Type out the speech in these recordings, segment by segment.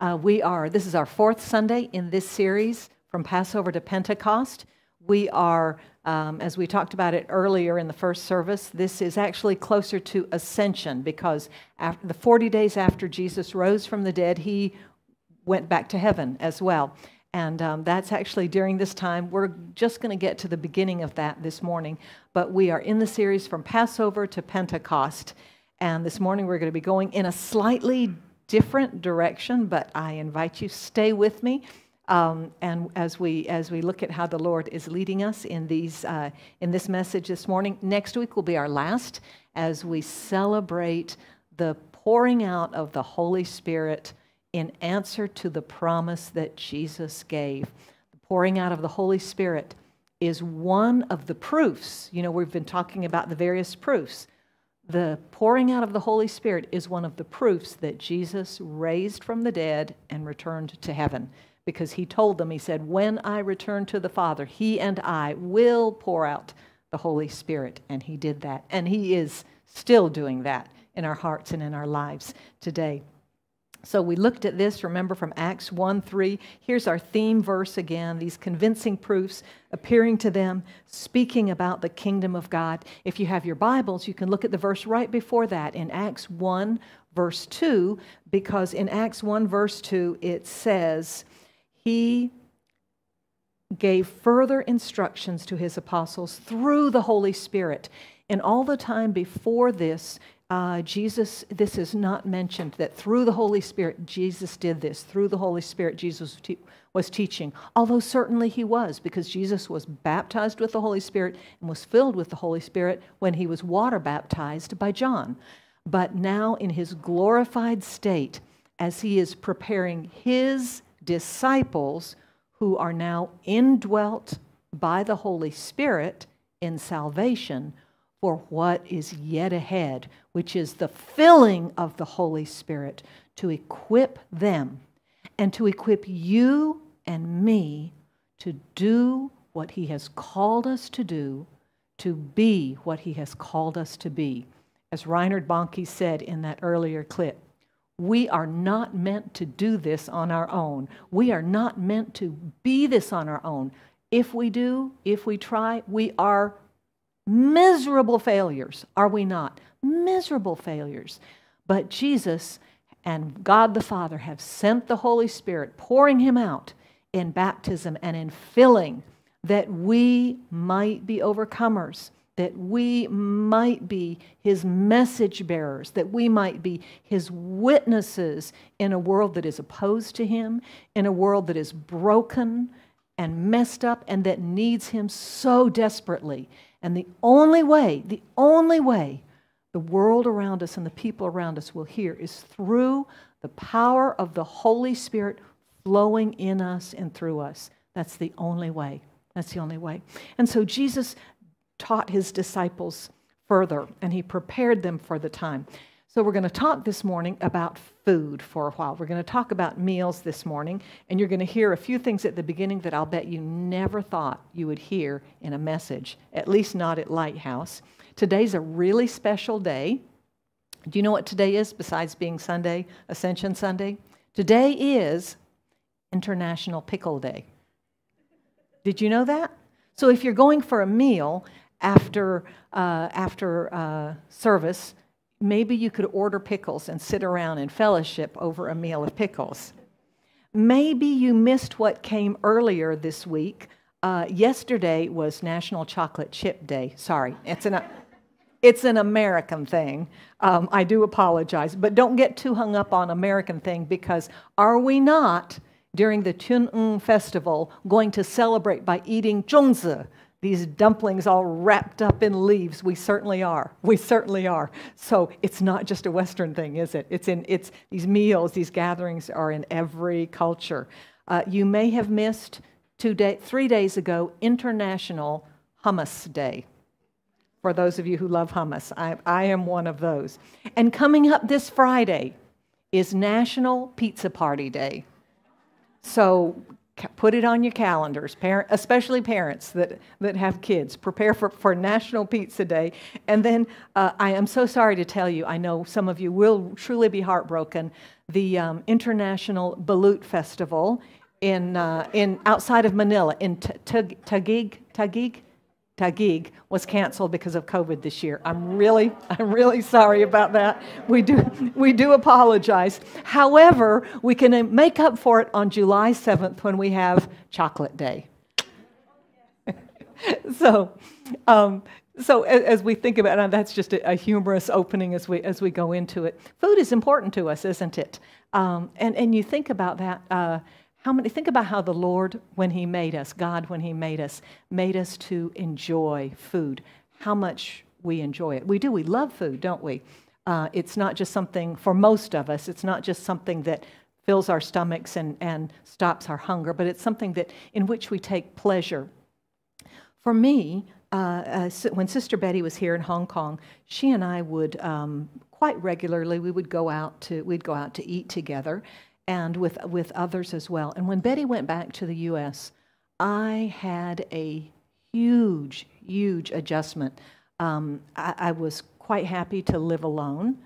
Uh, we are, this is our fourth Sunday in this series from Passover to Pentecost. We are, um, as we talked about it earlier in the first service, this is actually closer to ascension because after the 40 days after Jesus rose from the dead, he went back to heaven as well. And um, that's actually during this time. We're just going to get to the beginning of that this morning. But we are in the series from Passover to Pentecost. And this morning we're going to be going in a slightly different direction, but I invite you stay with me. Um, and as we as we look at how the Lord is leading us in these uh, in this message this morning, next week will be our last as we celebrate the pouring out of the Holy Spirit in answer to the promise that Jesus gave. The pouring out of the Holy Spirit is one of the proofs. You know, we've been talking about the various proofs. The pouring out of the Holy Spirit is one of the proofs that Jesus raised from the dead and returned to heaven. Because he told them, he said, When I return to the Father, he and I will pour out the Holy Spirit. And he did that. And he is still doing that in our hearts and in our lives today. So we looked at this, remember, from Acts 1 3. Here's our theme verse again these convincing proofs appearing to them, speaking about the kingdom of God. If you have your Bibles, you can look at the verse right before that in Acts 1, verse 2, because in Acts 1, verse 2, it says, He gave further instructions to his apostles through the Holy Spirit. And all the time before this, uh, Jesus, this is not mentioned that through the Holy Spirit, Jesus did this. Through the Holy Spirit, Jesus te- was teaching. Although certainly he was, because Jesus was baptized with the Holy Spirit and was filled with the Holy Spirit when he was water baptized by John. But now, in his glorified state, as he is preparing his disciples who are now indwelt by the Holy Spirit in salvation for what is yet ahead, which is the filling of the Holy Spirit to equip them and to equip you and me to do what He has called us to do, to be what He has called us to be. As Reinhard Bonnke said in that earlier clip, we are not meant to do this on our own. We are not meant to be this on our own. If we do, if we try, we are Miserable failures, are we not? Miserable failures. But Jesus and God the Father have sent the Holy Spirit, pouring him out in baptism and in filling that we might be overcomers, that we might be his message bearers, that we might be his witnesses in a world that is opposed to him, in a world that is broken and messed up and that needs him so desperately. And the only way, the only way the world around us and the people around us will hear is through the power of the Holy Spirit flowing in us and through us. That's the only way. That's the only way. And so Jesus taught his disciples further and he prepared them for the time. So, we're going to talk this morning about food for a while. We're going to talk about meals this morning, and you're going to hear a few things at the beginning that I'll bet you never thought you would hear in a message, at least not at Lighthouse. Today's a really special day. Do you know what today is besides being Sunday, Ascension Sunday? Today is International Pickle Day. Did you know that? So, if you're going for a meal after, uh, after uh, service, maybe you could order pickles and sit around and fellowship over a meal of pickles. Maybe you missed what came earlier this week. Uh, yesterday was National Chocolate Chip Day. Sorry, it's an, it's an American thing. Um, I do apologize, but don't get too hung up on American thing because are we not during the Tuen Ng festival going to celebrate by eating zongzi, these dumplings all wrapped up in leaves. We certainly are. We certainly are. So it's not just a Western thing, is it? It's in it's these meals, these gatherings are in every culture. Uh, you may have missed two day, three days ago International Hummus Day. For those of you who love hummus, I, I am one of those. And coming up this Friday is National Pizza Party Day. So put it on your calendars, parent, especially parents that, that have kids. Prepare for, for National Pizza Day. And then uh, I am so sorry to tell you, I know some of you will truly be heartbroken. The um, International Balut Festival in, uh, in outside of Manila, in Taguig, Taguig, Taguig was canceled because of COVID this year. I'm really, I'm really sorry about that. We do, we do apologize. However, we can make up for it on July 7th when we have Chocolate Day. so, um, so as we think about it, that's just a, humorous opening as we as we go into it. Food is important to us, isn't it? Um, and and you think about that. Uh, how many, think about how the Lord, when He made us, God, when He made us, made us to enjoy food. How much we enjoy it. We do. We love food, don't we? Uh, it's not just something, for most of us, it's not just something that fills our stomachs and, and stops our hunger, but it's something that in which we take pleasure. For me, uh, uh, when Sister Betty was here in Hong Kong, she and I would um, quite regularly we would go out to we'd go out to eat together, and with, with others as well. And when Betty went back to the US, I had a huge, huge adjustment. Um, I, I, was quite happy to live alone.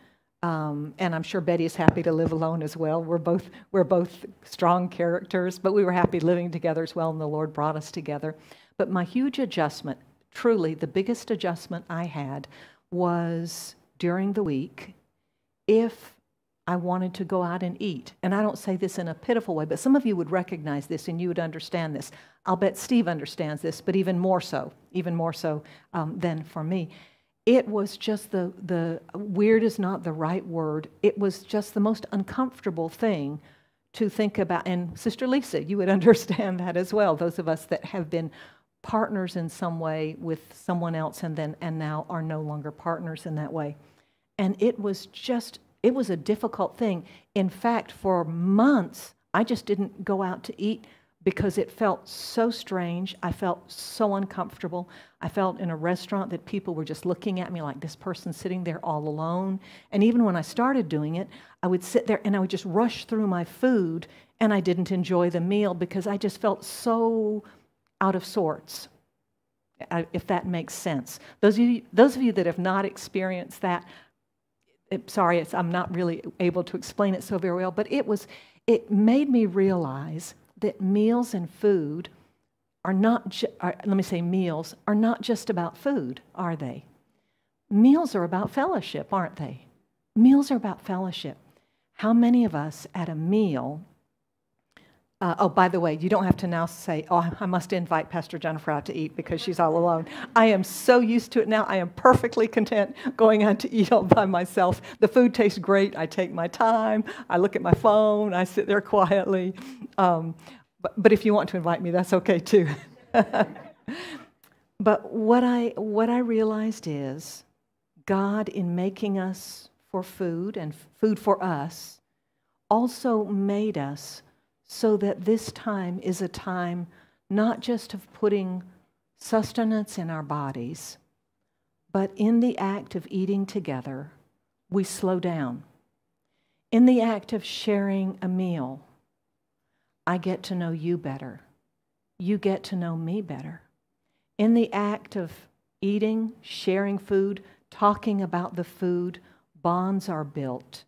Um, and I'm sure Betty is happy to live alone as well. We're both, we're both strong characters, but we were happy living together as well, and the Lord brought us together. But my huge adjustment, truly the biggest adjustment I had, was during the week if I wanted to go out and eat. And I don't say this in a pitiful way, but some of you would recognize this and you would understand this. I'll bet Steve understands this, but even more so, even more so um, than for me. It was just the, the weird is not the right word. It was just the most uncomfortable thing to think about. And Sister Lisa, you would understand that as well. Those of us that have been partners in some way with someone else and then and now are no longer partners in that way. And it was just it was a difficult thing. In fact, for months, I just didn't go out to eat because it felt so strange. I felt so uncomfortable. I felt in a restaurant that people were just looking at me like this person sitting there all alone. And even when I started doing it, I would sit there and I would just rush through my food and I didn't enjoy the meal because I just felt so out of sorts. Uh, if that makes sense. Those of you, those of you that have not experienced that, it, sorry, I'm not really able to explain it so very well, but it was, it made me realize that meals and food are not, ju- are, let me say meals, are not just about food, are they? Meals are about fellowship, aren't they? Meals are about fellowship. How many of us at a meal uh, oh, by the way, you don't have to now say, oh, I must invite Pastor Jennifer out to eat because she's all alone. I am so used to it now. I am perfectly content going out to eat all by myself. The food tastes great. I take my time. I look at my phone. I sit there quietly. Um, but, but if you want to invite me, that's okay too. but what I, what I realized is God, in making us for food and food for us, also made us so that this time is a time not just of putting sustenance in our bodies, but in the act of eating together, we slow down. In the act of sharing a meal, I get to know you better. You get to know me better. In the act of eating, sharing food, talking about the food, bonds are built,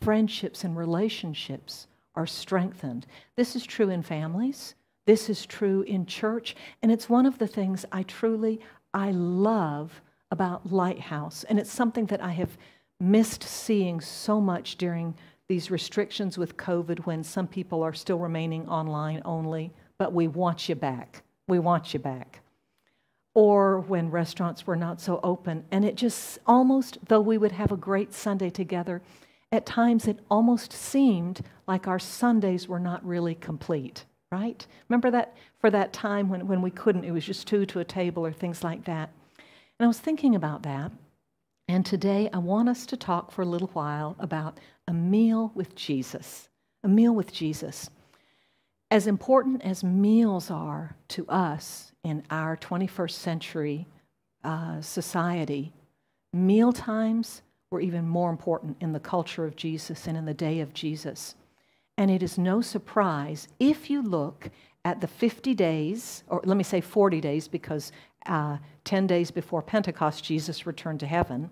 friendships and relationships are strengthened. This is true in families. This is true in church. And it's one of the things I truly, I love about Lighthouse. And it's something that I have missed seeing so much during these restrictions with COVID when some people are still remaining online only, but we want you back. We want you back. Or when restaurants were not so open. And it just almost, though we would have a great Sunday together, at times it almost seemed like our Sundays were not really complete, right? Remember that for that time when, when we couldn't, it was just two to a table or things like that. And I was thinking about that. And today I want us to talk for a little while about a meal with Jesus. A meal with Jesus. As important as meals are to us in our 21st century uh, society, meal times were even more important in the culture of Jesus and in the day of Jesus. And it is no surprise if you look at the 50 days, or let me say 40 days, because uh, 10 days before Pentecost, Jesus returned to heaven.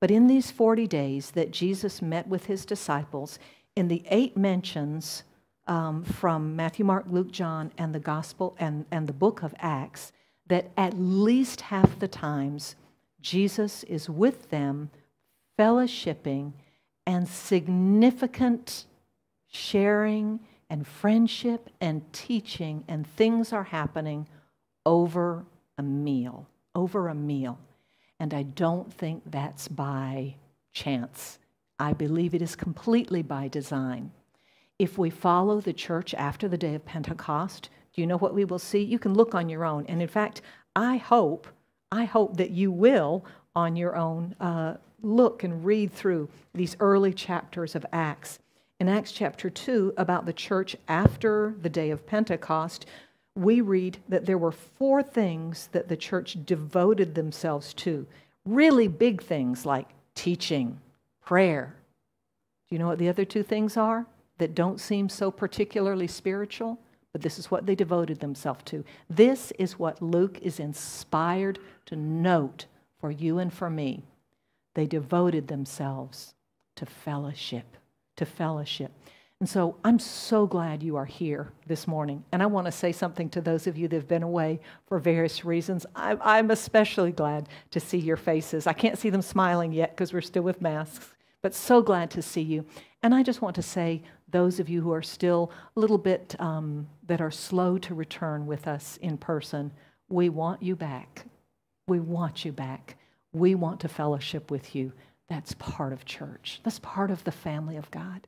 But in these 40 days that Jesus met with his disciples, in the eight mentions um, from Matthew, Mark, Luke, John, and the Gospel and, and the book of Acts, that at least half the times Jesus is with them, fellowshipping, and significant sharing and friendship and teaching, and things are happening over a meal, over a meal. And I don't think that's by chance. I believe it is completely by design. If we follow the church after the day of Pentecost, do you know what we will see? You can look on your own. And in fact, I hope, I hope that you will on your own uh, look and read through these early chapters of Acts. In Acts chapter 2, about the church after the day of Pentecost, we read that there were four things that the church devoted themselves to. Really big things like teaching, prayer. Do you know what the other two things are that don't seem so particularly spiritual? But this is what they devoted themselves to. This is what Luke is inspired to note for you and for me. They devoted themselves to fellowship, to fellowship. And so I'm so glad you are here this morning. And I want to say something to those of you that have been away for various reasons. I'm especially glad to see your faces. I can't see them smiling yet because we're still with masks, but so glad to see you. And I just want to say, those of you who are still a little bit um, that are slow to return with us in person, we want you back. We want you back. We want to fellowship with you. That's part of church, that's part of the family of God.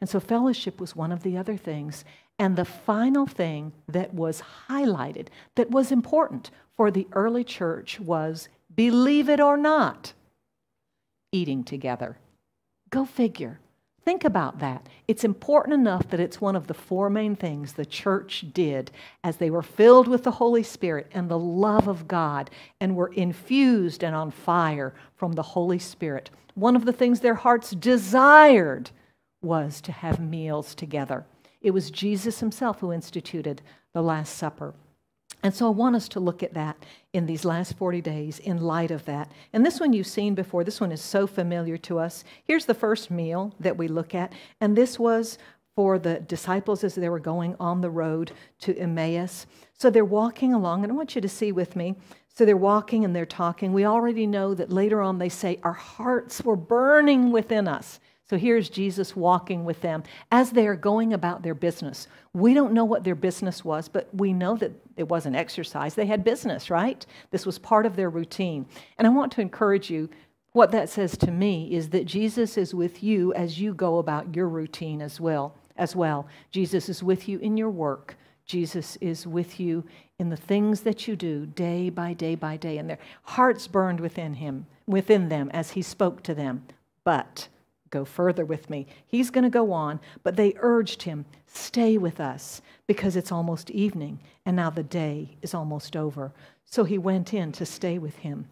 And so fellowship was one of the other things. And the final thing that was highlighted, that was important for the early church, was believe it or not, eating together. Go figure. Think about that. It's important enough that it's one of the four main things the church did as they were filled with the Holy Spirit and the love of God and were infused and on fire from the Holy Spirit. One of the things their hearts desired was to have meals together. It was Jesus himself who instituted the Last Supper. And so I want us to look at that in these last 40 days in light of that. And this one you've seen before. This one is so familiar to us. Here's the first meal that we look at. And this was for the disciples as they were going on the road to Emmaus. So they're walking along, and I want you to see with me. So they're walking and they're talking. We already know that later on they say, Our hearts were burning within us. So here's Jesus walking with them as they are going about their business. We don't know what their business was, but we know that it wasn't exercise. They had business, right? This was part of their routine. And I want to encourage you what that says to me is that Jesus is with you as you go about your routine as well. As well, Jesus is with you in your work. Jesus is with you in the things that you do day by day by day, and their hearts burned within him, within them as he spoke to them. But Go further with me. He's going to go on, but they urged him, Stay with us because it's almost evening and now the day is almost over. So he went in to stay with him.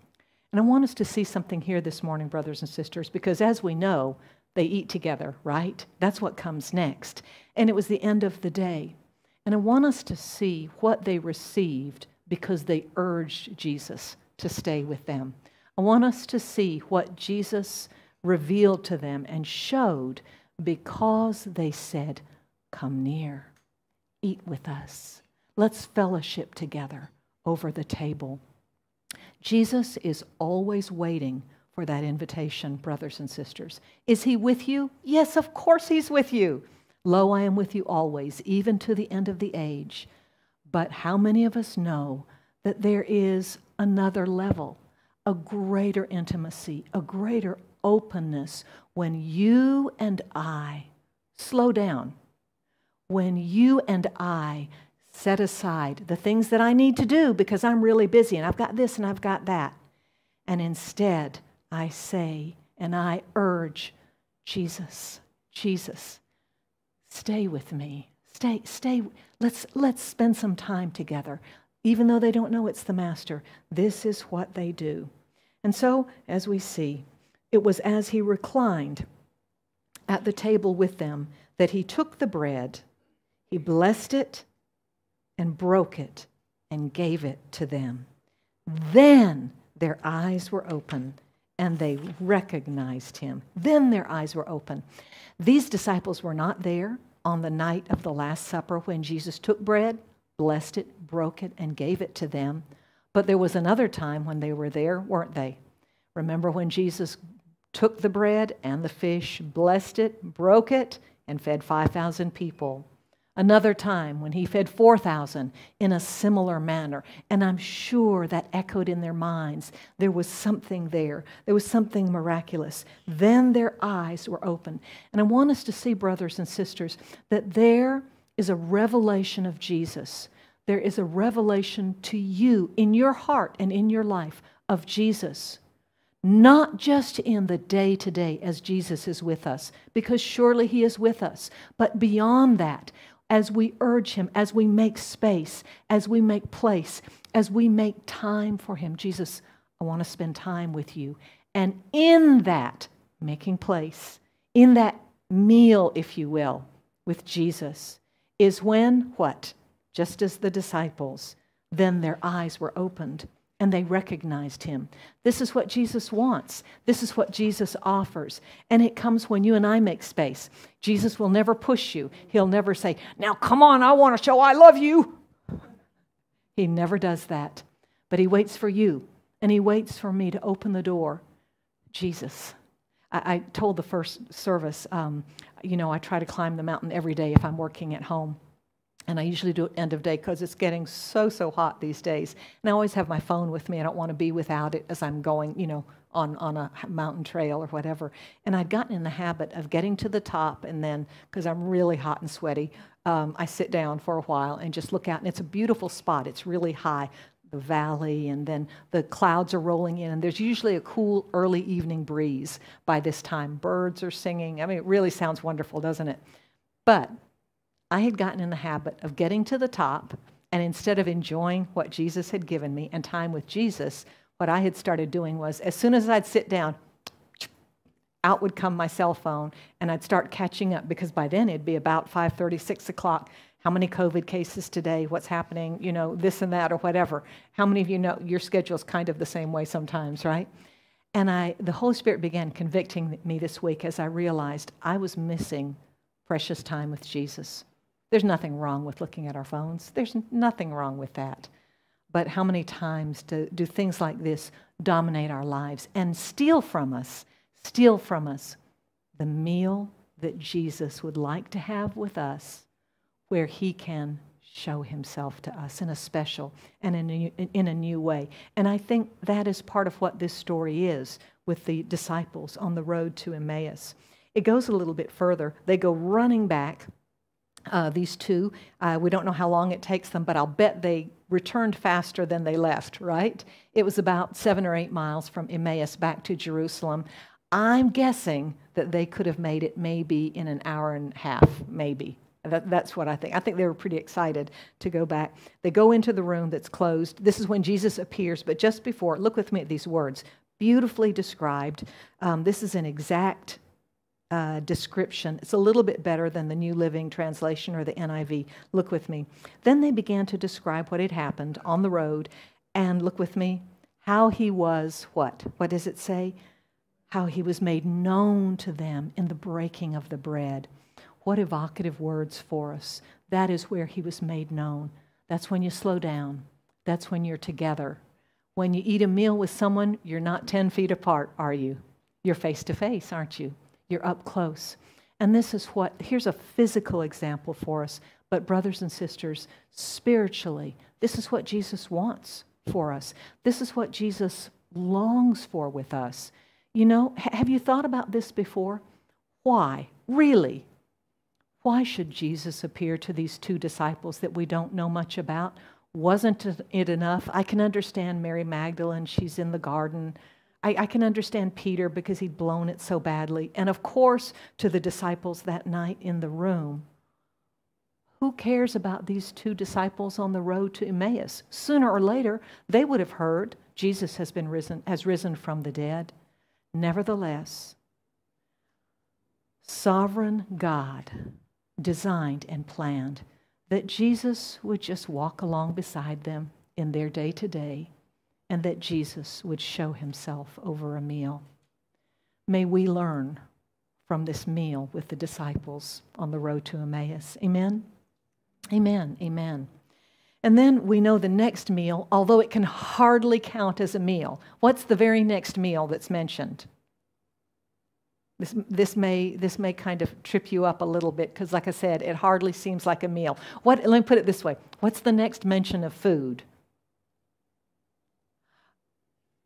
And I want us to see something here this morning, brothers and sisters, because as we know, they eat together, right? That's what comes next. And it was the end of the day. And I want us to see what they received because they urged Jesus to stay with them. I want us to see what Jesus revealed to them and showed because they said, Come near, eat with us, let's fellowship together over the table. Jesus is always waiting for that invitation, brothers and sisters. Is he with you? Yes, of course he's with you. Lo, I am with you always, even to the end of the age. But how many of us know that there is another level, a greater intimacy, a greater openness when you and I slow down, when you and I set aside the things that I need to do because I'm really busy and I've got this and I've got that. And instead, I say and I urge Jesus, Jesus, stay with me. Stay, stay. Let's, let's spend some time together. Even though they don't know it's the master, this is what they do. And so, as we see, it was as he reclined at the table with them that he took the bread, he blessed it, and broke it and gave it to them. Then their eyes were open and they recognized him. Then their eyes were open. These disciples were not there on the night of the Last Supper when Jesus took bread, blessed it, broke it, and gave it to them. But there was another time when they were there, weren't they? Remember when Jesus took the bread and the fish, blessed it, broke it, and fed 5,000 people. Another time when he fed 4,000 in a similar manner. And I'm sure that echoed in their minds. There was something there, there was something miraculous. Then their eyes were open. And I want us to see, brothers and sisters, that there is a revelation of Jesus. There is a revelation to you in your heart and in your life of Jesus not just in the day to day as Jesus is with us, because surely He is with us, but beyond that, as we urge Him, as we make space, as we make place, as we make time for Him. Jesus, I want to spend time with you. And in that, making place, in that meal, if you will, with Jesus, is when what? Just as the disciples, then their eyes were opened and they recognized him. This is what Jesus wants. This is what Jesus offers. And it comes when you and I make space. Jesus will never push you, He'll never say, Now come on, I want to show I love you. He never does that. But He waits for you, and He waits for me to open the door. Jesus. I, I told the first service, um, you know, I try to climb the mountain every day if I'm working at home. And I usually do it end of day because it's getting so, so hot these days. And I always have my phone with me. I don't want to be without it as I'm going, you know, on, on a mountain trail or whatever. And I'd gotten in the habit of getting to the top and then, because I'm really hot and sweaty, um, I sit down for a while and just look out. And it's a beautiful spot. It's really high, the valley, and then the clouds are rolling in. And there's usually a cool early evening breeze by this time. Birds are singing. I mean, it really sounds wonderful, doesn't it? But I had gotten in the habit of getting to the top, and instead of enjoying what Jesus had given me and time with Jesus, what I had started doing was as soon as I'd sit down, out would come my cell phone, and I'd start catching up because by then it'd be about 5:30, 6 o'clock. How many COVID cases today? What's happening? You know, this and that or whatever. How many of you know your schedule's kind of the same way sometimes, right? And I, the Holy Spirit began convicting me this week as I realized I was missing precious time with Jesus. There's nothing wrong with looking at our phones. There's nothing wrong with that. But how many times do, do things like this dominate our lives and steal from us, steal from us the meal that Jesus would like to have with us, where he can show himself to us in a special and in a, in a new way. And I think that is part of what this story is with the disciples on the road to Emmaus. It goes a little bit further. They go running back uh, these two. Uh, we don't know how long it takes them, but I'll bet they returned faster than they left, right? It was about seven or eight miles from Emmaus back to Jerusalem. I'm guessing that they could have made it maybe in an hour and a half, maybe. That, that's what I think. I think they were pretty excited to go back. They go into the room that's closed. This is when Jesus appears, but just before, look with me at these words, beautifully described. Um, this is an exact uh, description. It's a little bit better than the New Living Translation or the NIV. Look with me. Then they began to describe what had happened on the road, and look with me, how he was what? What does it say? How he was made known to them in the breaking of the bread. What evocative words for us. That is where he was made known. That's when you slow down. That's when you're together. When you eat a meal with someone, you're not 10 feet apart, are you? You're face to face, aren't you? You're up close. And this is what, here's a physical example for us. But, brothers and sisters, spiritually, this is what Jesus wants for us. This is what Jesus longs for with us. You know, have you thought about this before? Why? Really? Why should Jesus appear to these two disciples that we don't know much about? Wasn't it enough? I can understand Mary Magdalene. She's in the garden. I, I, can understand Peter because he'd blown it so badly. And of course, to the disciples that night in the room. Who cares about these two disciples on the road to Emmaus? Sooner or later, they would have heard Jesus has been risen, has risen from the dead. Nevertheless, sovereign God designed and planned that Jesus would just walk along beside them in their day to day, and that Jesus would show himself over a meal. May we learn from this meal with the disciples on the road to Emmaus. Amen? Amen. Amen. And then we know the next meal, although it can hardly count as a meal. What's the very next meal that's mentioned? This, this, may, this may kind of trip you up a little bit because, like I said, it hardly seems like a meal. What, let me put it this way What's the next mention of food?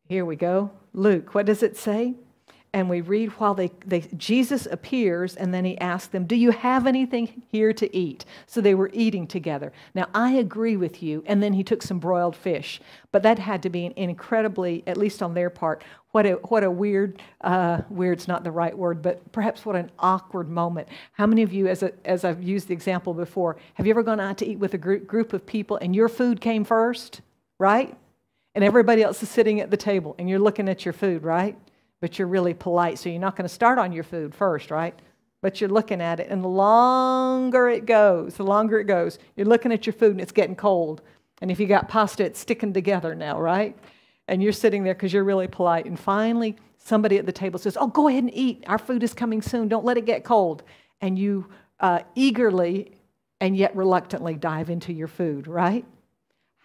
Here we go. Luke, what does it say? and we read while they, they, jesus appears and then he asks them do you have anything here to eat? So they were eating together. Now i agree with you and then he took some broiled fish. But that had to be an incredibly at least on their part what a, what a weird uh, weird's not the right word but perhaps what an awkward moment. How many of you as, a, as i've used the example before have you ever gone out to eat with a group, group of people and your food came first? Right and everybody else is sitting at the table and you're looking at your food right but you're really polite. So you're not going to start on your food first, right? But you're looking at it. And the longer it goes, the longer it goes, you're looking at your food and it's getting cold. And if you got pasta, it's sticking together now, right? And you're sitting there because you're really polite. And finally, somebody at the table says, Oh, go ahead and eat. Our food is coming soon. Don't let it get cold. And you uh, eagerly and yet reluctantly dive into your food, right?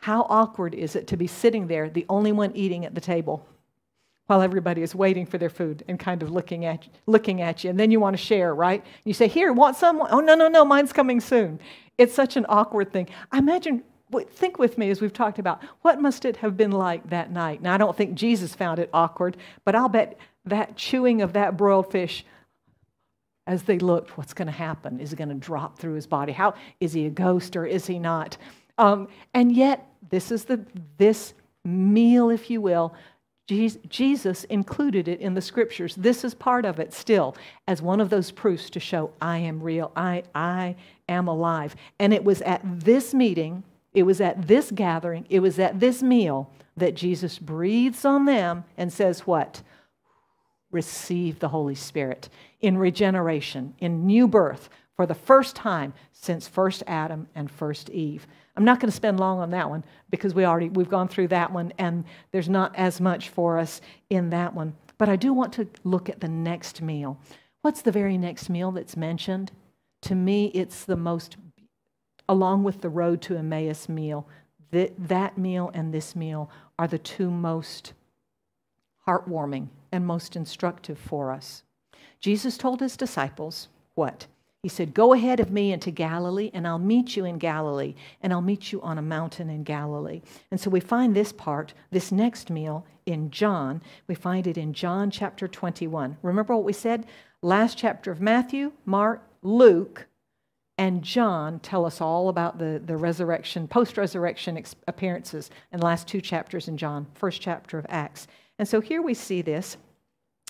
How awkward is it to be sitting there, the only one eating at the table? while everybody is waiting for their food and kind of looking at, looking at you. And then you want to share, right? You say, Here, want some? Oh, no, no, no, mine's coming soon. It's such an awkward thing. I imagine, think with me as we've talked about, what must it have been like that night? Now, I don't think Jesus found it awkward, but I'll bet that chewing of that broiled fish as they looked, what's going to happen? Is it going to drop through his body? How is he a ghost or is he not? Um, and yet, this is the this meal, if you will, Jesus included it in the scriptures. This is part of it still as one of those proofs to show I am real, I, I am alive. And it was at this meeting, it was at this gathering, it was at this meal that Jesus breathes on them and says, What? Receive the Holy Spirit in regeneration, in new birth, for the first time since first Adam and first Eve. I'm not going to spend long on that one because we already we've gone through that one and there's not as much for us in that one. But I do want to look at the next meal. What's the very next meal that's mentioned? To me, it's the most along with the road to Emmaus meal. That, that meal and this meal are the two most heartwarming and most instructive for us. Jesus told his disciples what? He said, Go ahead of me into Galilee, and I'll meet you in Galilee, and I'll meet you on a mountain in Galilee. And so we find this part, this next meal, in John. We find it in John chapter 21. Remember what we said? Last chapter of Matthew, Mark, Luke, and John tell us all about the, the resurrection, post resurrection appearances and last two chapters in John, first chapter of Acts. And so here we see this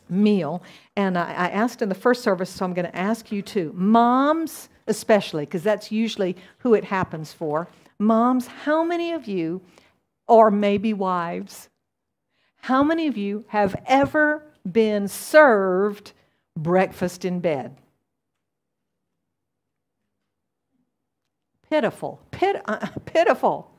meal. And I, I asked in the first service, so I'm going to ask you too. Moms, especially, because that's usually who it happens for. Moms, how many of you, or maybe wives, how many of you have ever been served breakfast in bed? Pitiful, pit, uh, pitiful.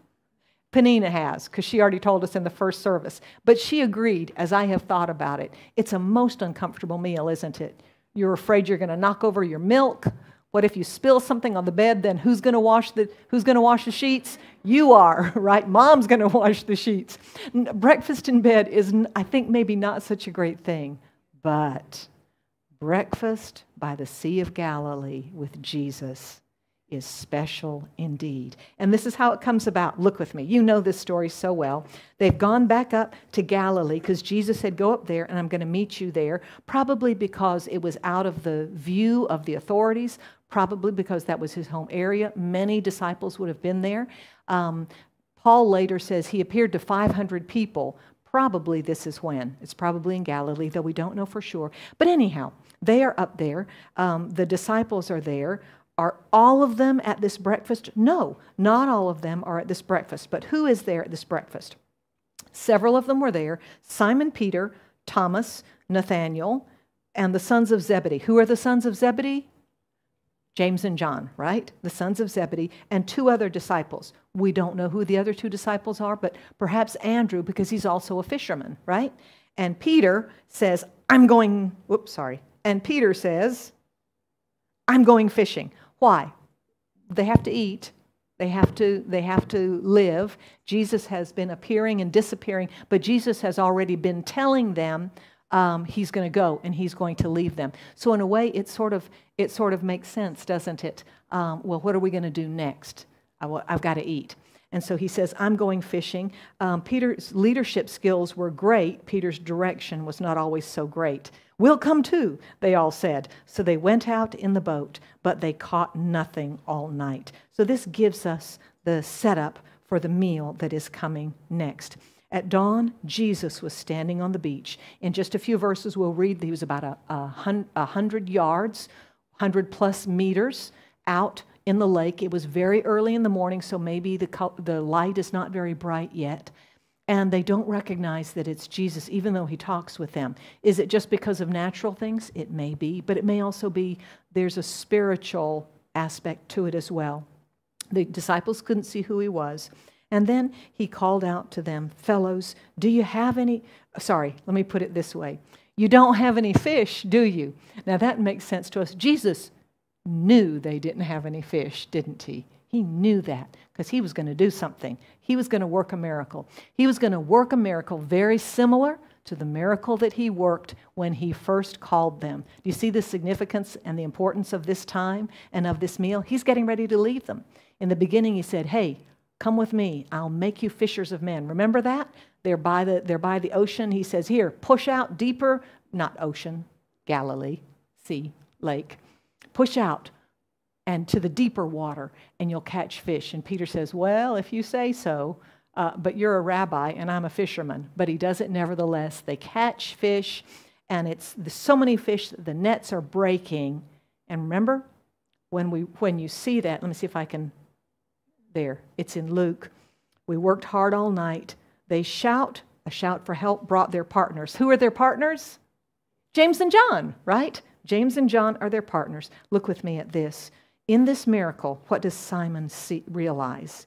Panina has, because she already told us in the first service. But she agreed, as I have thought about it. It's a most uncomfortable meal, isn't it? You're afraid you're going to knock over your milk. What if you spill something on the bed? Then who's going to wash the Who's going to wash the sheets? You are, right? Mom's going to wash the sheets. Breakfast in bed is, I think, maybe not such a great thing, but breakfast by the Sea of Galilee with Jesus is special indeed. And this is how it comes about. Look with me. You know this story so well. They've gone back up to Galilee because Jesus said, Go up there and I'm going to meet you there. Probably because it was out of the view of the authorities, probably because that was his home area. Many disciples would have been there. Um, Paul later says he appeared to 500 people. Probably this is when. It's probably in Galilee, though we don't know for sure. But anyhow, they are up there. Um, the disciples are there. Are all of them at this breakfast? No, not all of them are at this breakfast. But who is there at this breakfast? Several of them were there Simon Peter, Thomas, Nathaniel, and the sons of Zebedee. Who are the sons of Zebedee? James and John, right? The sons of Zebedee, and two other disciples. We don't know who the other two disciples are, but perhaps Andrew, because he's also a fisherman, right? And Peter says, I'm going, whoops, sorry. And Peter says, I'm going fishing. Why? They have to eat. They have to, they have to live. Jesus has been appearing and disappearing, but Jesus has already been telling them um, he's going to go and he's going to leave them. So in a way, it sort of it sort of makes sense, doesn't it? Um, well, what are we going to do next? I, have got to eat. And so he says, I'm going fishing. Um, Peter's leadership skills were great. Peter's direction was not always so great. We'll come too, they all said. So they went out in the boat, but they caught nothing all night. So this gives us the setup for the meal that is coming next. At dawn, Jesus was standing on the beach. In just a few verses, we'll read he was about a, a hundred yards, hundred plus meters out in the lake. It was very early in the morning, so maybe the, the light is not very bright yet. And they don't recognize that it's Jesus, even though he talks with them. Is it just because of natural things? It may be, but it may also be there's a spiritual aspect to it as well. The disciples couldn't see who he was. And then he called out to them, Fellows, do you have any? Sorry, let me put it this way. You don't have any fish, do you? Now that makes sense to us. Jesus knew they didn't have any fish, didn't he? He knew that because he was going to do something. He was going to work a miracle. He was going to work a miracle very similar to the miracle that he worked when he first called them. Do you see the significance and the importance of this time and of this meal? He's getting ready to leave them. In the beginning, he said, Hey, Come with me. I'll make you fishers of men. Remember that? They're by the, they're by the ocean. He says, Here, push out deeper, not ocean, Galilee, sea, lake. Push out and to the deeper water, and you'll catch fish. And Peter says, Well, if you say so, uh, but you're a rabbi and I'm a fisherman. But he does it nevertheless. They catch fish, and it's so many fish that the nets are breaking. And remember, when, we, when you see that, let me see if I can there. It's in Luke. We worked hard all night. They shout, a shout for help brought their partners. Who are their partners? James and John, right? James and John are their partners. Look with me at this. In this miracle, what does Simon see, realize?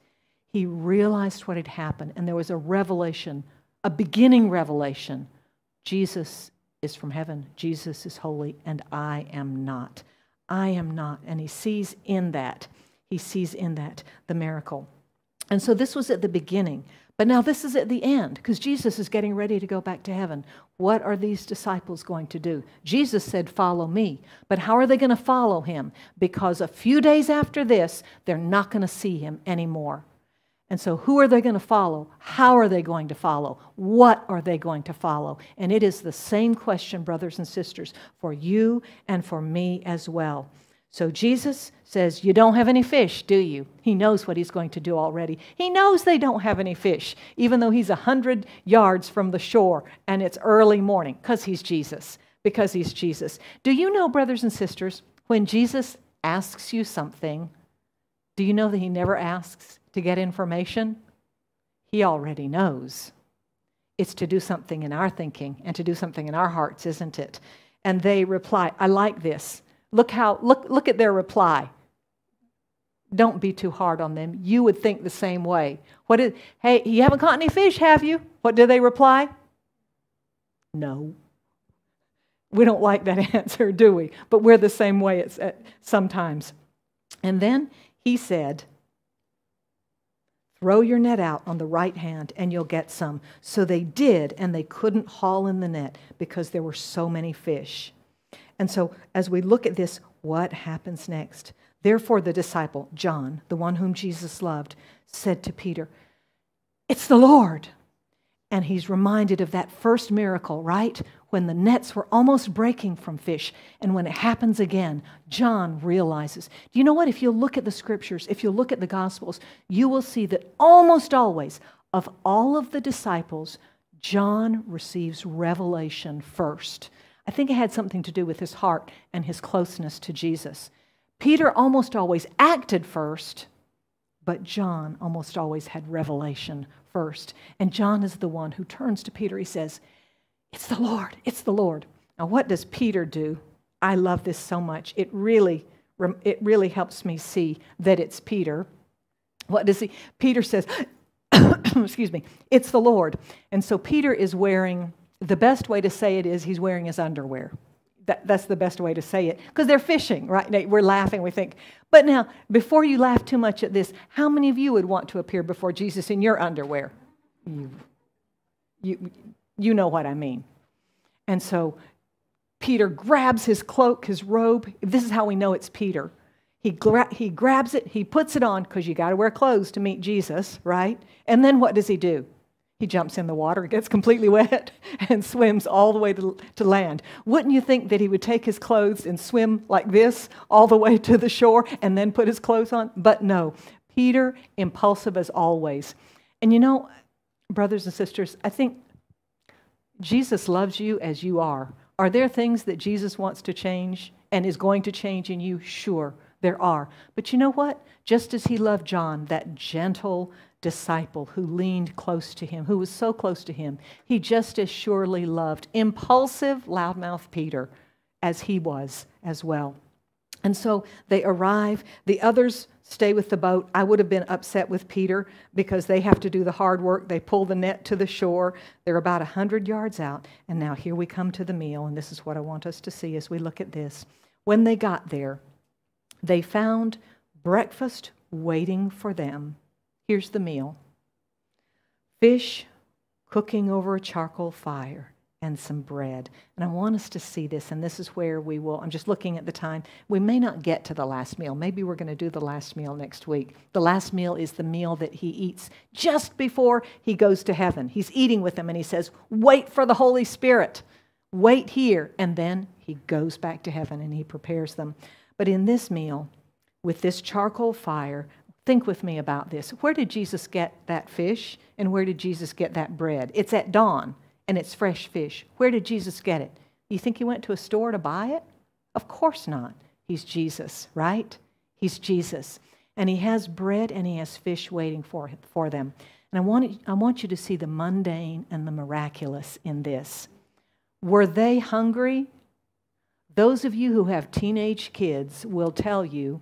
He realized what had happened, and there was a revelation, a beginning revelation. Jesus is from heaven, Jesus is holy, and I am not. I am not. And he sees in that he sees in that the miracle. And so this was at the beginning. But now this is at the end because Jesus is getting ready to go back to heaven. What are these disciples going to do? Jesus said, Follow me. But how are they going to follow him? Because a few days after this, they're not going to see him anymore. And so, who are they going to follow? How are they going to follow? What are they going to follow? And it is the same question, brothers and sisters, for you and for me as well. So Jesus says, You don't have any fish, do you? He knows what he's going to do already. He knows they don't have any fish, even though he's a 100 yards from the shore and it's early morning, because he's Jesus. Because he's Jesus. Do you know, brothers and sisters, when Jesus asks you something, do you know that he never asks to get information? He already knows. It's to do something in our thinking and to do something in our hearts, isn't it? And they reply, I like this. Look how look look at their reply. Don't be too hard on them. You would think the same way. What is hey, you haven't caught any fish, have you? What do they reply? No. We don't like that answer, do we? But we're the same way sometimes. And then he said, Throw your net out on the right hand and you'll get some. So they did, and they couldn't haul in the net because there were so many fish. And so, as we look at this, what happens next? Therefore, the disciple, John, the one whom Jesus loved, said to Peter, It's the Lord. And he's reminded of that first miracle, right? When the nets were almost breaking from fish. And when it happens again, John realizes. Do you know what? If you look at the scriptures, if you look at the gospels, you will see that almost always, of all of the disciples, John receives revelation first. I think it had something to do with his heart and his closeness to Jesus. Peter almost always acted first, but John almost always had revelation first. And John is the one who turns to Peter. He says, It's the Lord, it's the Lord. Now, what does Peter do? I love this so much. It really it really helps me see that it's Peter. What does he? Peter says, excuse me, it's the Lord. And so Peter is wearing, the best way to say it is he's wearing his underwear. That, that's the best way to say it because they're fishing, right? We're laughing, we think. But now, before you laugh too much at this, how many of you would want to appear before Jesus in your underwear? You, you, you know what I mean. And so Peter grabs his cloak, his robe. This is how we know it's Peter. He, gra- he grabs it, he puts it on because you got to wear clothes to meet Jesus, right? And then what does he do? He jumps in the water, gets completely wet, and swims all the way to, to land. Wouldn't you think that he would take his clothes and swim like this all the way to the shore and then put his clothes on? But no, Peter, impulsive as always. And you know, brothers and sisters, I think Jesus loves you as you are. Are there things that Jesus wants to change and is going to change in you? Sure, there are. But you know what? Just as he loved John, that gentle disciple who leaned close to him, who was so close to him, he just as surely loved impulsive, loudmouth Peter as he was as well. And so they arrive. The others stay with the boat. I would have been upset with Peter because they have to do the hard work. They pull the net to the shore. They're about 100 yards out. And now here we come to the meal. And this is what I want us to see as we look at this. When they got there, they found breakfast waiting for them. Here's the meal fish cooking over a charcoal fire and some bread. And I want us to see this, and this is where we will. I'm just looking at the time. We may not get to the last meal. Maybe we're going to do the last meal next week. The last meal is the meal that he eats just before he goes to heaven. He's eating with them, and he says, Wait for the Holy Spirit. Wait here. And then he goes back to heaven and he prepares them. But in this meal, with this charcoal fire, think with me about this. Where did Jesus get that fish, and where did Jesus get that bread? It's at dawn and it's fresh fish. Where did Jesus get it? You think he went to a store to buy it? Of course not. He's Jesus, right? He's Jesus. And he has bread and he has fish waiting for, for them. And I want, I want you to see the mundane and the miraculous in this. Were they hungry? Those of you who have teenage kids will tell you,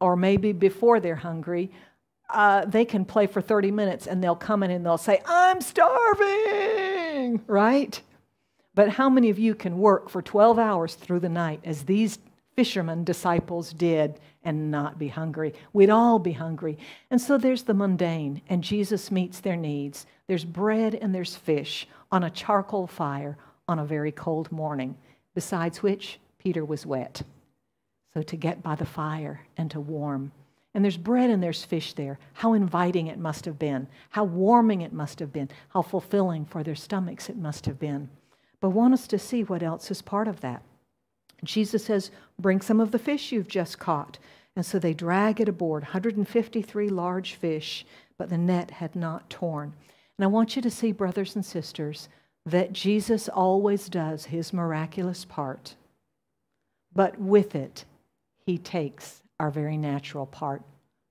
or maybe before they're hungry, uh, they can play for 30 minutes and they'll come in and they'll say, I'm starving, right? But how many of you can work for 12 hours through the night as these fishermen disciples did and not be hungry? We'd all be hungry. And so there's the mundane, and Jesus meets their needs. There's bread and there's fish on a charcoal fire on a very cold morning, besides which Peter was wet. So to get by the fire and to warm and there's bread and there's fish there. How inviting it must have been. How warming it must have been. How fulfilling for their stomachs it must have been. But want us to see what else is part of that. Jesus says, Bring some of the fish you've just caught. And so they drag it aboard 153 large fish, but the net had not torn. And I want you to see, brothers and sisters, that Jesus always does his miraculous part, but with it, he takes our very natural part.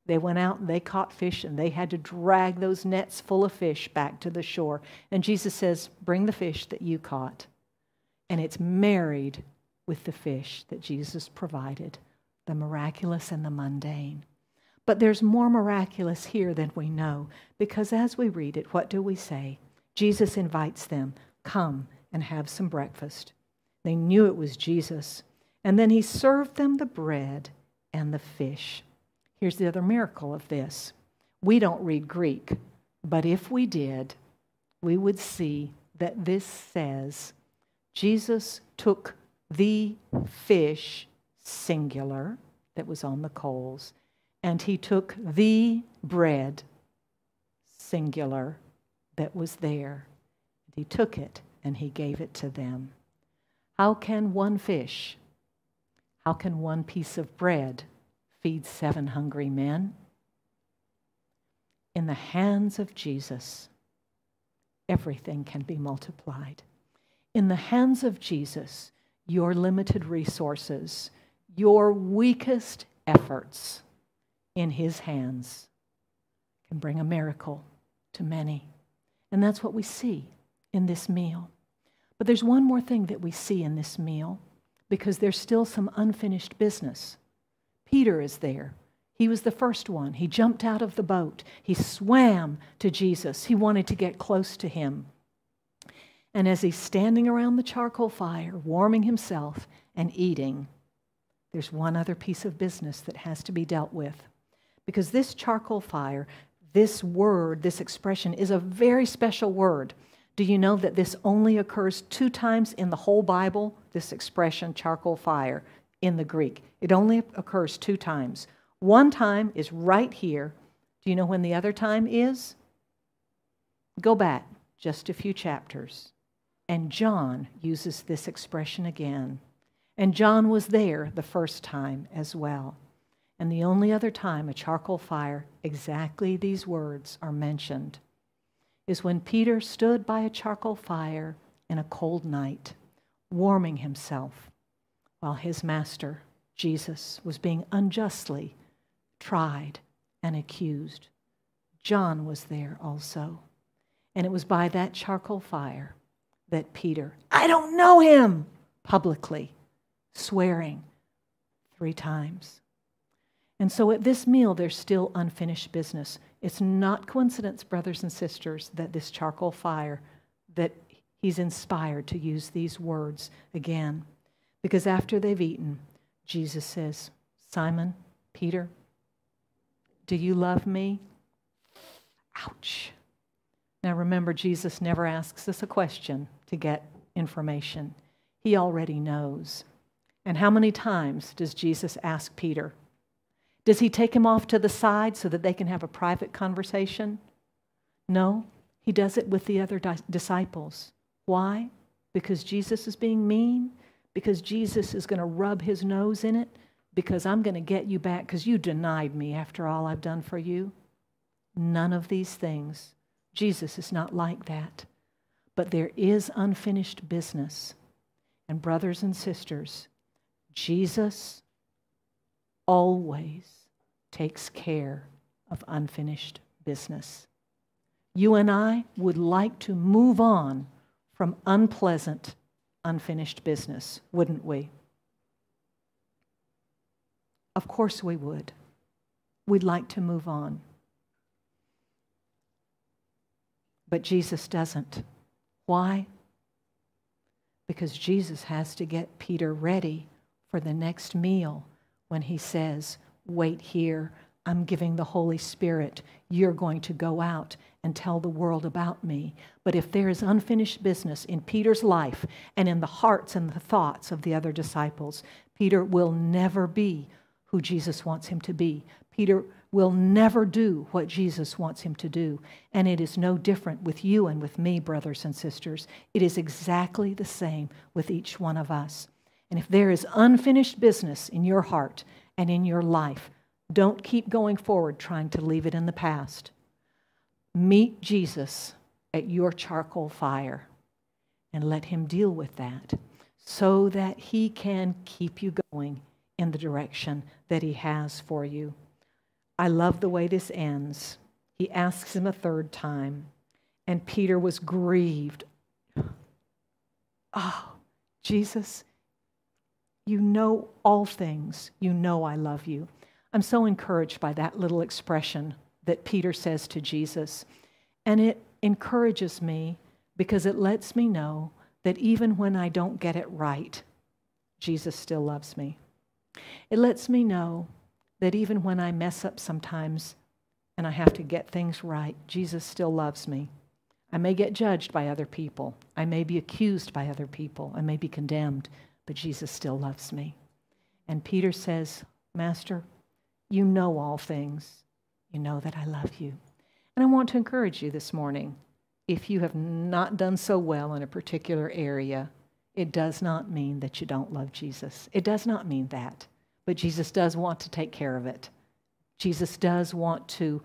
They went out and they caught fish and they had to drag those nets full of fish back to the shore. And Jesus says, Bring the fish that you caught. And it's married with the fish that Jesus provided the miraculous and the mundane. But there's more miraculous here than we know, because as we read it, what do we say? Jesus invites them, Come and have some breakfast. They knew it was Jesus. And then he served them the bread and the fish. Here's the other miracle of this we don't read Greek, but if we did, we would see that this says Jesus took the fish, singular, that was on the coals, and he took the bread, singular, that was there. And he took it and he gave it to them. How can one fish how can one piece of bread feed seven hungry men? In the hands of Jesus, everything can be multiplied. In the hands of Jesus, your limited resources, your weakest efforts in his hands can bring a miracle to many. And that's what we see in this meal. But there's one more thing that we see in this meal because there's still some unfinished business. Peter is there. He was the first one. He jumped out of the boat. He swam to Jesus. He wanted to get close to him. And as he's standing around the charcoal fire, warming himself and eating, there's one other piece of business that has to be dealt with. Because this charcoal fire, this word, this expression is a very special word. Do you know that this only occurs two times in the whole Bible? This expression, charcoal fire, in the Greek. It only occurs two times. One time is right here. Do you know when the other time is? Go back just a few chapters. And John uses this expression again. And John was there the first time as well. And the only other time a charcoal fire, exactly these words are mentioned, is when Peter stood by a charcoal fire in a cold night, warming himself, while his master, Jesus, was being unjustly tried and accused. John was there also. And it was by that charcoal fire that Peter, I don't know him, publicly swearing three times. And so at this meal, there's still unfinished business. It's not coincidence, brothers and sisters, that this charcoal fire, that he's inspired to use these words again. Because after they've eaten, Jesus says, Simon, Peter, do you love me? Ouch. Now remember, Jesus never asks us a question to get information, he already knows. And how many times does Jesus ask Peter? Does he take him off to the side so that they can have a private conversation? No, he does it with the other di- disciples. Why? Because Jesus is being mean? Because Jesus is going to rub his nose in it? Because I'm going to get you back because you denied me after all I've done for you? None of these things. Jesus is not like that. But there is unfinished business. And, brothers and sisters, Jesus always takes care of unfinished business. You and I would like to move on from unpleasant, unfinished business, wouldn't we? Of course we would. We'd like to move on. But Jesus doesn't. Why? Because Jesus has to get Peter ready for the next meal when he says, Wait here, I'm giving the Holy Spirit. You're going to go out and tell the world about me. But if there is unfinished business in Peter's life and in the hearts and the thoughts of the other disciples, Peter will never be who Jesus wants him to be. Peter will never do what Jesus wants him to do. And it is no different with you and with me, brothers and sisters. It is exactly the same with each one of us. And if there is unfinished business in your heart and in your life, don't keep going forward trying to leave it in the past. Meet Jesus at your charcoal fire and let him deal with that so that he can keep you going in the direction that he has for you. I love the way this ends. He asks him a third time, and Peter was grieved. Oh, Jesus, you know all things. You know I love you. I'm so encouraged by that little expression that Peter says to Jesus. And it encourages me because it lets me know that even when I don't get it right, Jesus still loves me. It lets me know that even when I mess up sometimes and I have to get things right, Jesus still loves me. I may get judged by other people. I may be accused by other people. I may be condemned but Jesus still loves me. And Peter says, Master, you know all things. You know that I love you. And I want to encourage you this morning if you have not done so well in a particular area, it does not mean that you don't love Jesus. It does not mean that. But Jesus does want to take care of it. Jesus does want to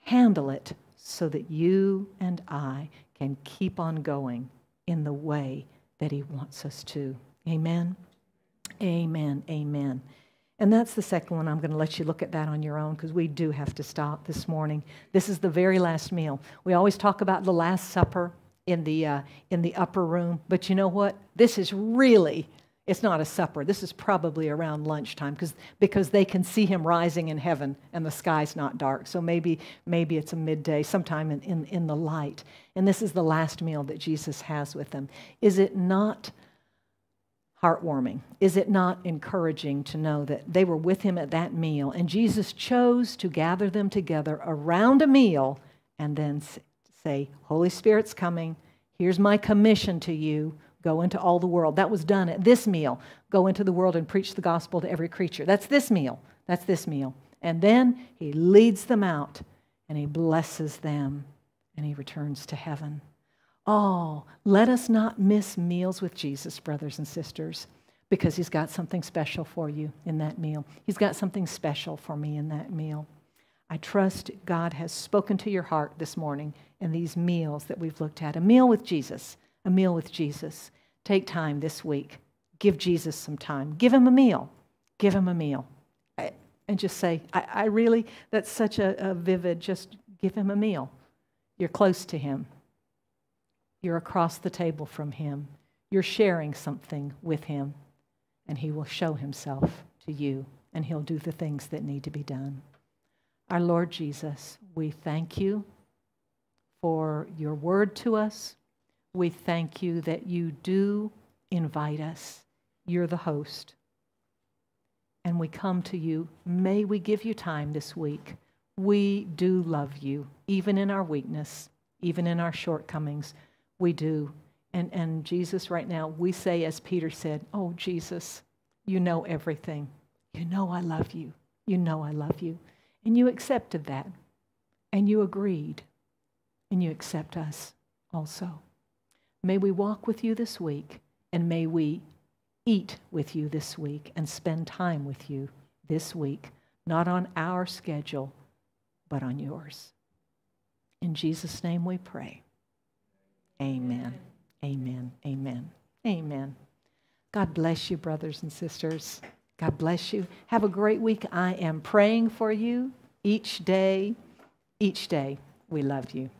handle it so that you and I can keep on going in the way that He wants us to. Amen. Amen. Amen. And that's the second one. I'm going to let you look at that on your own because we do have to stop this morning. This is the very last meal. We always talk about the Last Supper in the, uh, in the upper room, but you know what? This is really It's not a supper. This is probably around lunchtime because because they can see him rising in heaven and the sky's not dark. So maybe maybe it's a midday, sometime in, in, in the light. And this is the last meal that Jesus has with them. Is it not heartwarming? Is it not encouraging to know that they were with him at that meal and Jesus chose to gather them together around a meal and then say, Holy Spirit's coming. Here's my commission to you Go into all the world. That was done at this meal. Go into the world and preach the gospel to every creature. That's this meal. That's this meal. And then he leads them out and he blesses them and he returns to heaven. Oh, let us not miss meals with Jesus, brothers and sisters, because he's got something special for you in that meal. He's got something special for me in that meal. I trust God has spoken to your heart this morning in these meals that we've looked at. A meal with Jesus, a meal with Jesus. Take time this week. Give Jesus some time. Give him a meal. Give him a meal. And just say, I, I really, that's such a, a vivid, just give him a meal. You're close to him. You're across the table from him. You're sharing something with him. And he will show himself to you, and he'll do the things that need to be done. Our Lord Jesus, we thank you for your word to us. We thank you that you do invite us. You're the host. And we come to you. May we give you time this week. We do love you, even in our weakness, even in our shortcomings. We do. And, and Jesus, right now, we say, as Peter said, Oh, Jesus, you know everything. You know I love you. You know I love you. And you accepted that. And you agreed. And you accept us also. May we walk with you this week, and may we eat with you this week and spend time with you this week, not on our schedule, but on yours. In Jesus' name we pray. Amen. Amen. Amen. Amen. God bless you, brothers and sisters. God bless you. Have a great week. I am praying for you each day. Each day. We love you.